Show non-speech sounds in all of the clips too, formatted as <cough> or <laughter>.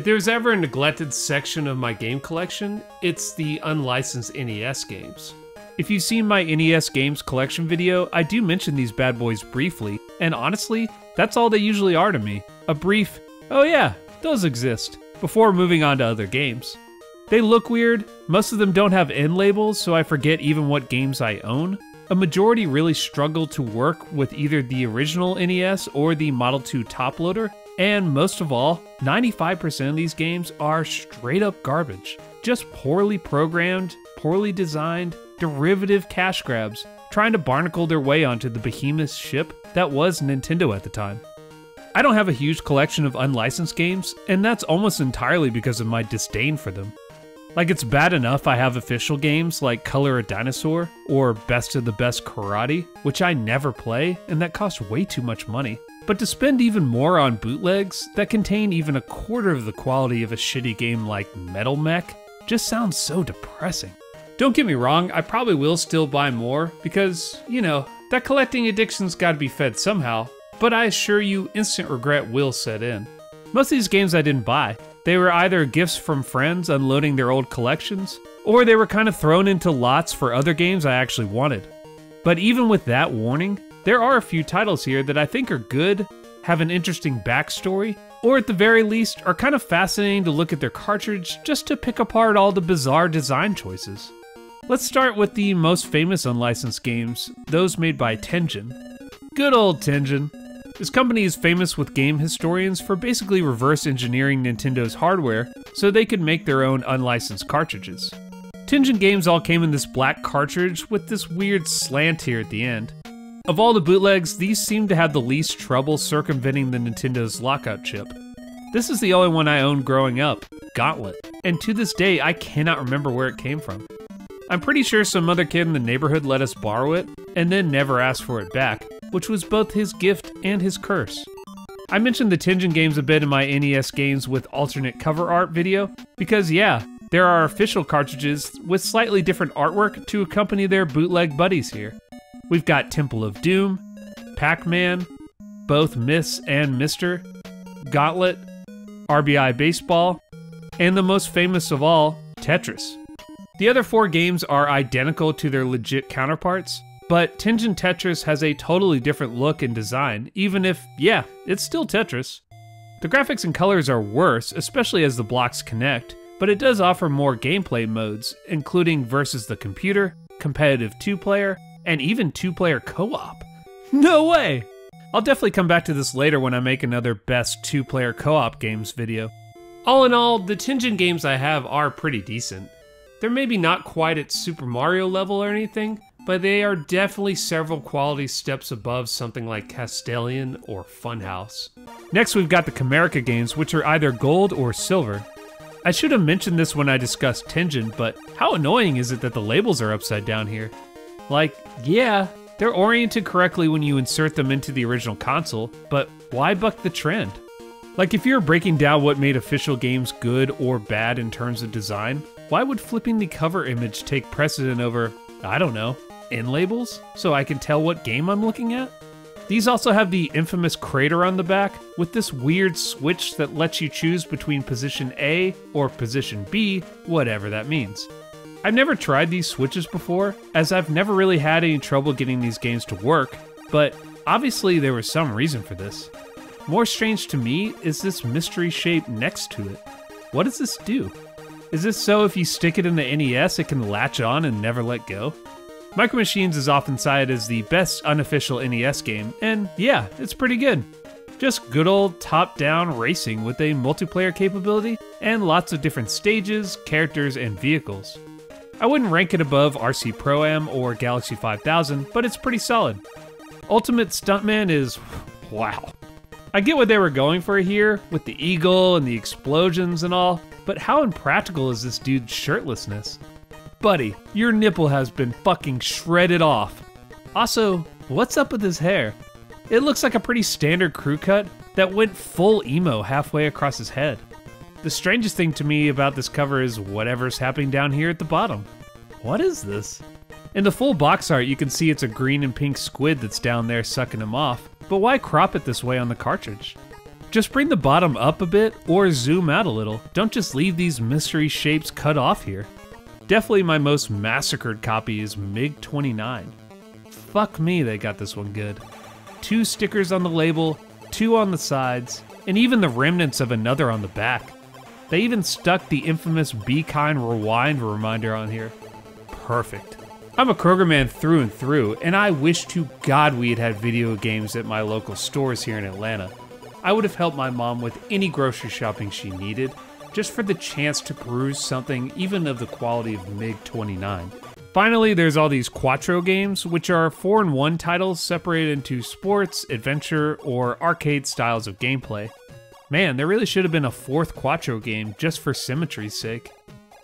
If there's ever a neglected section of my game collection, it's the unlicensed NES games. If you've seen my NES games collection video, I do mention these bad boys briefly, and honestly, that's all they usually are to me. A brief, oh yeah, those exist, before moving on to other games. They look weird, most of them don't have end labels, so I forget even what games I own. A majority really struggle to work with either the original NES or the Model 2 top loader, and most of all, 95% of these games are straight up garbage. Just poorly programmed, poorly designed, derivative cash grabs, trying to barnacle their way onto the behemoth ship that was Nintendo at the time. I don't have a huge collection of unlicensed games, and that's almost entirely because of my disdain for them. Like, it's bad enough I have official games like Color a Dinosaur or Best of the Best Karate, which I never play and that cost way too much money. But to spend even more on bootlegs that contain even a quarter of the quality of a shitty game like Metal Mech just sounds so depressing. Don't get me wrong, I probably will still buy more because, you know, that collecting addiction's gotta be fed somehow, but I assure you, instant regret will set in. Most of these games I didn't buy, they were either gifts from friends unloading their old collections, or they were kind of thrown into lots for other games I actually wanted. But even with that warning, there are a few titles here that I think are good, have an interesting backstory, or at the very least are kind of fascinating to look at their cartridge just to pick apart all the bizarre design choices. Let's start with the most famous unlicensed games, those made by Tengen. Good old Tengen. This company is famous with game historians for basically reverse engineering Nintendo's hardware so they could make their own unlicensed cartridges. Tengen games all came in this black cartridge with this weird slant here at the end. Of all the bootlegs, these seem to have the least trouble circumventing the Nintendo's lockout chip. This is the only one I owned growing up, Gauntlet, and to this day I cannot remember where it came from. I'm pretty sure some other kid in the neighborhood let us borrow it and then never asked for it back, which was both his gift and his curse. I mentioned the Tengen games a bit in my NES games with alternate cover art video, because yeah, there are official cartridges with slightly different artwork to accompany their bootleg buddies here. We've got Temple of Doom, Pac Man, both Miss and Mr., Gauntlet, RBI Baseball, and the most famous of all, Tetris. The other four games are identical to their legit counterparts, but Tengen Tetris has a totally different look and design, even if, yeah, it's still Tetris. The graphics and colors are worse, especially as the blocks connect, but it does offer more gameplay modes, including versus the computer, competitive two player, and even two player co op. No way! I'll definitely come back to this later when I make another best two player co op games video. All in all, the Tengen games I have are pretty decent. They're maybe not quite at Super Mario level or anything, but they are definitely several quality steps above something like Castelian or Funhouse. Next, we've got the Camerica games, which are either gold or silver. I should have mentioned this when I discussed Tengen, but how annoying is it that the labels are upside down here? Like, yeah, they're oriented correctly when you insert them into the original console, but why buck the trend? Like, if you're breaking down what made official games good or bad in terms of design, why would flipping the cover image take precedent over, I don't know, in labels so I can tell what game I'm looking at. These also have the infamous crater on the back with this weird switch that lets you choose between position A or position B, whatever that means. I've never tried these switches before, as I've never really had any trouble getting these games to work, but obviously there was some reason for this. More strange to me is this mystery shape next to it. What does this do? Is this so if you stick it in the NES it can latch on and never let go? Micro Machines is often cited as the best unofficial NES game, and yeah, it's pretty good. Just good old top down racing with a multiplayer capability and lots of different stages, characters, and vehicles. I wouldn't rank it above RC Pro Am or Galaxy 5000, but it's pretty solid. Ultimate Stuntman is wow. I get what they were going for here with the eagle and the explosions and all, but how impractical is this dude's shirtlessness? Buddy, your nipple has been fucking shredded off. Also, what's up with his hair? It looks like a pretty standard crew cut that went full emo halfway across his head. The strangest thing to me about this cover is whatever's happening down here at the bottom. What is this? In the full box art, you can see it's a green and pink squid that's down there sucking him off, but why crop it this way on the cartridge? Just bring the bottom up a bit or zoom out a little. Don't just leave these mystery shapes cut off here. Definitely my most massacred copy is MiG-29. Fuck me, they got this one good. Two stickers on the label, two on the sides, and even the remnants of another on the back. They even stuck the infamous Be Kind Rewind reminder on here. Perfect. I'm a Kroger man through and through, and I wish to God we had had video games at my local stores here in Atlanta. I would have helped my mom with any grocery shopping she needed, just for the chance to peruse something even of the quality of MiG 29. Finally, there's all these Quattro games, which are 4 in 1 titles separated into sports, adventure, or arcade styles of gameplay. Man, there really should have been a fourth Quattro game just for symmetry's sake.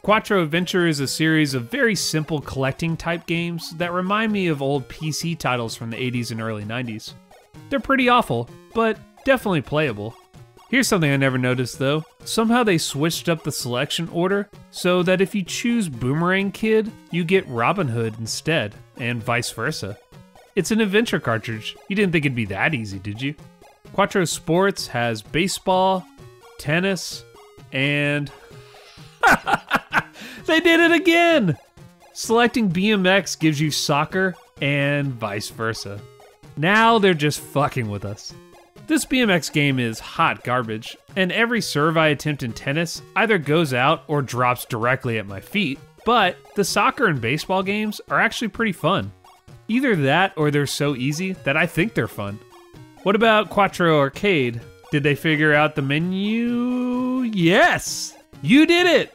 Quattro Adventure is a series of very simple collecting type games that remind me of old PC titles from the 80s and early 90s. They're pretty awful, but definitely playable. Here's something I never noticed though. Somehow they switched up the selection order so that if you choose Boomerang Kid, you get Robin Hood instead, and vice versa. It's an adventure cartridge. You didn't think it'd be that easy, did you? Quattro Sports has baseball, tennis, and <laughs> they did it again! Selecting BMX gives you soccer and vice versa. Now they're just fucking with us. This BMX game is hot garbage, and every serve I attempt in tennis either goes out or drops directly at my feet, but the soccer and baseball games are actually pretty fun. Either that or they're so easy that I think they're fun. What about Quattro Arcade? Did they figure out the menu? Yes! You did it!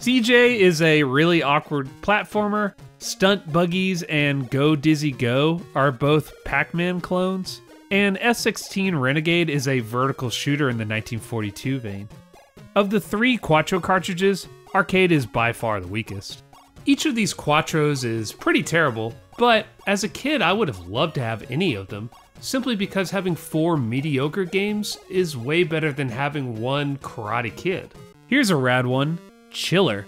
CJ is a really awkward platformer. Stunt Buggies and Go Dizzy Go are both Pac Man clones. And F16 Renegade is a vertical shooter in the 1942 vein. Of the three Quattro cartridges, Arcade is by far the weakest. Each of these Quattros is pretty terrible, but as a kid I would have loved to have any of them, simply because having four mediocre games is way better than having one Karate Kid. Here's a rad one Chiller,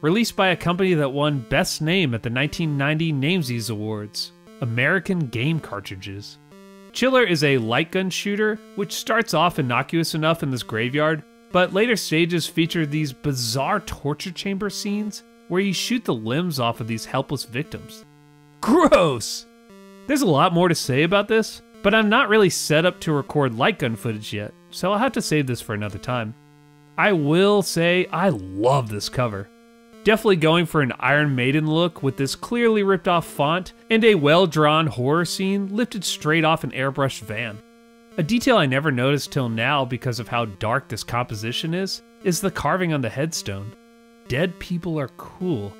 released by a company that won Best Name at the 1990 Namesies Awards American Game Cartridges. Chiller is a light gun shooter, which starts off innocuous enough in this graveyard, but later stages feature these bizarre torture chamber scenes where you shoot the limbs off of these helpless victims. Gross! There's a lot more to say about this, but I'm not really set up to record light gun footage yet, so I'll have to save this for another time. I will say I love this cover. Definitely going for an Iron Maiden look with this clearly ripped off font and a well drawn horror scene lifted straight off an airbrushed van. A detail I never noticed till now because of how dark this composition is, is the carving on the headstone. Dead people are cool.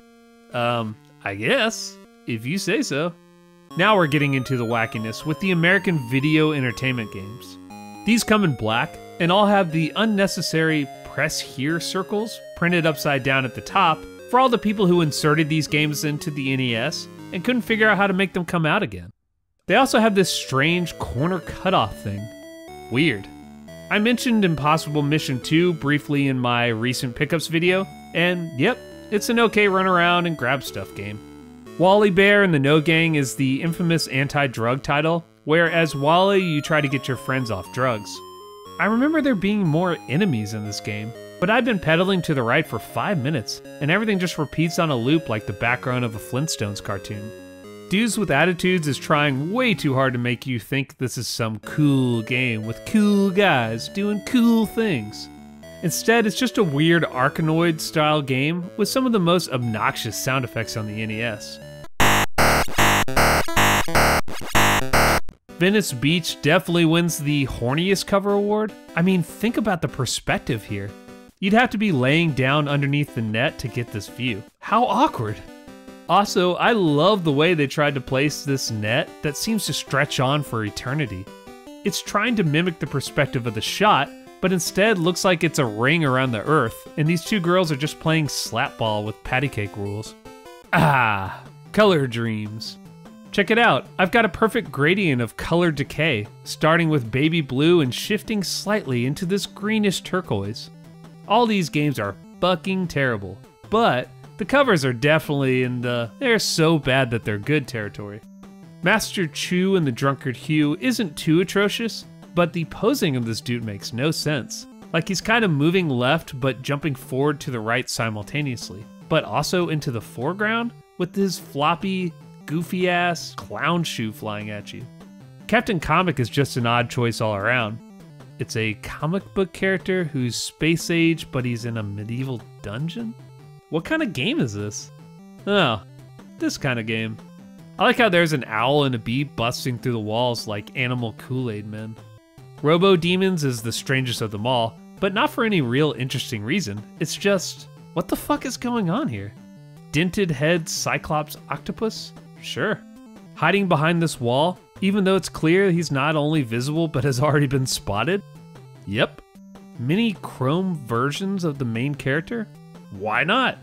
Um, I guess, if you say so. Now we're getting into the wackiness with the American video entertainment games. These come in black and all have the unnecessary press here circles printed upside down at the top for all the people who inserted these games into the NES and couldn't figure out how to make them come out again. They also have this strange corner cutoff thing. Weird. I mentioned Impossible Mission 2 briefly in my recent pickups video, and yep, it's an okay run around and grab stuff game. Wally Bear and the No Gang is the infamous anti drug title, where as Wally you try to get your friends off drugs. I remember there being more enemies in this game, but I've been pedaling to the right for 5 minutes, and everything just repeats on a loop like the background of a Flintstones cartoon. Dudes with Attitudes is trying way too hard to make you think this is some cool game with cool guys doing cool things. Instead, it's just a weird Arkanoid style game with some of the most obnoxious sound effects on the NES. Venice Beach definitely wins the horniest cover award. I mean, think about the perspective here. You'd have to be laying down underneath the net to get this view. How awkward. Also, I love the way they tried to place this net that seems to stretch on for eternity. It's trying to mimic the perspective of the shot, but instead looks like it's a ring around the earth, and these two girls are just playing slapball with patty cake rules. Ah, color dreams. Check it out, I've got a perfect gradient of color decay, starting with baby blue and shifting slightly into this greenish turquoise. All these games are fucking terrible, but the covers are definitely in the they're so bad that they're good territory. Master Chu and the Drunkard Hu isn't too atrocious, but the posing of this dude makes no sense. Like he's kind of moving left but jumping forward to the right simultaneously, but also into the foreground with his floppy, goofy ass clown shoe flying at you. Captain Comic is just an odd choice all around. It's a comic book character who's space age, but he's in a medieval dungeon? What kind of game is this? Oh, this kind of game. I like how there's an owl and a bee busting through the walls like animal Kool Aid men. Robo Demons is the strangest of them all, but not for any real interesting reason. It's just, what the fuck is going on here? Dented head Cyclops octopus? Sure. Hiding behind this wall, even though it's clear he's not only visible but has already been spotted? Yep. Mini chrome versions of the main character? Why not?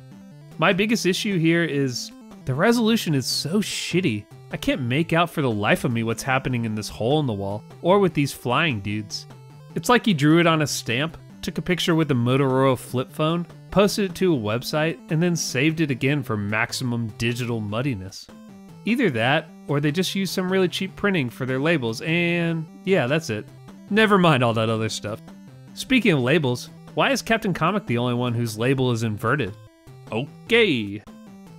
My biggest issue here is the resolution is so shitty. I can't make out for the life of me what's happening in this hole in the wall, or with these flying dudes. It's like he drew it on a stamp, took a picture with a Motorola flip phone, posted it to a website, and then saved it again for maximum digital muddiness. Either that, or they just use some really cheap printing for their labels, and yeah, that's it. Never mind all that other stuff. Speaking of labels, why is Captain Comic the only one whose label is inverted? Okay.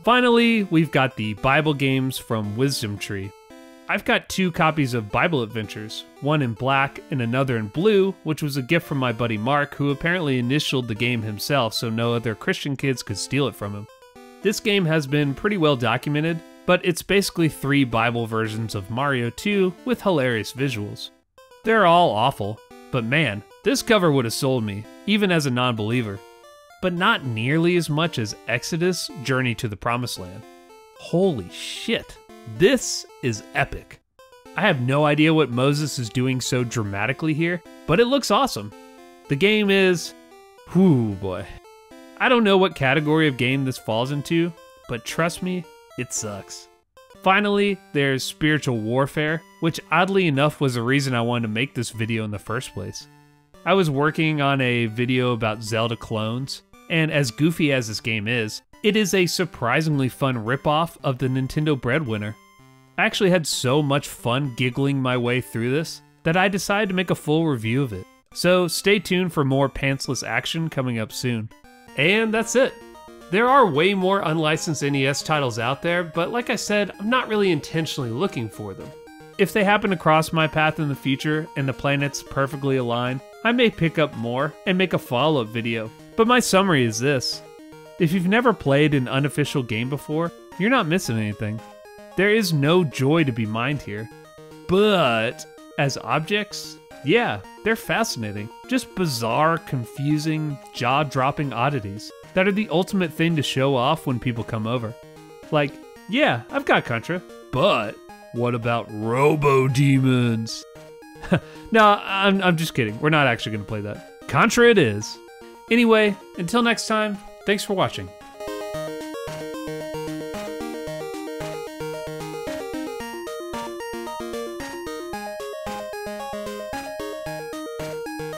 Finally, we've got the Bible games from Wisdom Tree. I've got two copies of Bible Adventures, one in black and another in blue, which was a gift from my buddy Mark, who apparently initialed the game himself so no other Christian kids could steal it from him. This game has been pretty well documented, but it's basically three Bible versions of Mario 2 with hilarious visuals. They're all awful, but man, this cover would have sold me, even as a non believer. But not nearly as much as Exodus Journey to the Promised Land. Holy shit, this is epic. I have no idea what Moses is doing so dramatically here, but it looks awesome. The game is. Whoo boy. I don't know what category of game this falls into, but trust me, it sucks. Finally, there's spiritual warfare, which oddly enough was the reason I wanted to make this video in the first place. I was working on a video about Zelda clones, and as goofy as this game is, it is a surprisingly fun ripoff of the Nintendo Breadwinner. I actually had so much fun giggling my way through this that I decided to make a full review of it. So stay tuned for more pantsless action coming up soon. And that's it. There are way more unlicensed NES titles out there, but like I said, I'm not really intentionally looking for them. If they happen to cross my path in the future and the planets perfectly align, I may pick up more and make a follow up video. But my summary is this if you've never played an unofficial game before, you're not missing anything. There is no joy to be mined here. But as objects, yeah, they're fascinating. Just bizarre, confusing, jaw dropping oddities that are the ultimate thing to show off when people come over. Like, yeah, I've got Contra, but what about Robo Demons? <laughs> no, I'm, I'm just kidding. We're not actually going to play that. Contra it is. Anyway, until next time, thanks for watching.